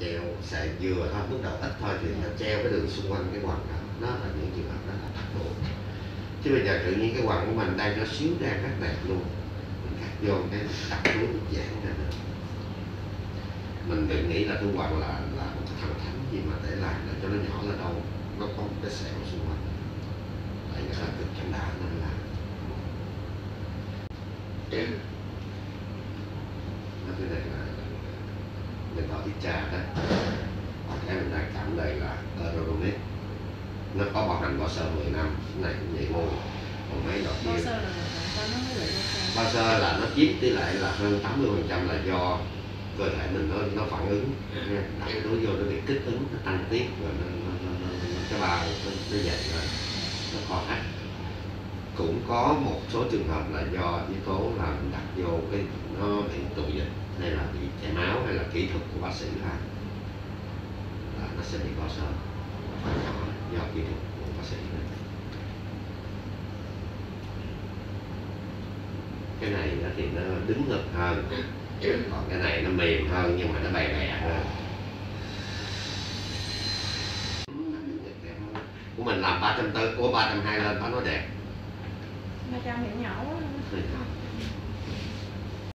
treo sợi dừa thôi mức độ ít thôi thì nó treo cái đường xung quanh cái quần đó. Nó là những trường hợp đó là bắt buộc chứ bây giờ tự nhiên cái quần của mình đang có xíu ra rất đẹp luôn. Mình cắt vô cái đặt túi giãn ra được. Mình đừng nghĩ là túi quần là là một cái thần thánh gì mà để làm để cho nó nhỏ là đâu. Nó có một cái sẹo xung quanh. Tại cái là cực chẳng đã nên làm nó cái này là mình gọi ít trà đó hoặc cái mình đang cảm đây là aerodynamic nó có bảo hành vỏ sơ 10 năm cái này cũng vậy luôn còn mấy loại bao kia sơ là bao bao sơ là nó chiếm tỷ lệ là hơn 80 phần trăm là do cơ thể mình nó nó phản ứng. Đặt cái túi vô nó bị kích ứng nó tăng tiết rồi nó, nó, nó, nó, nó cái bao nó, nó dậy rồi nó co thắt. Cũng có một số trường hợp là do yếu tố là mình đặt vô cái nó bị tụ kỹ thuật của bác sĩ làm là nó sẽ bị co sơ. Do kỹ thuật của bác sĩ này. cái này á thì nó đứng ngực hơn. Còn cái này nó mềm hơn nhưng mà nó bè bè hơn. Của mình làm ba trăm tư của ba trăm hai lên nó đẹp. Nhiêu trăm nhỏ quá.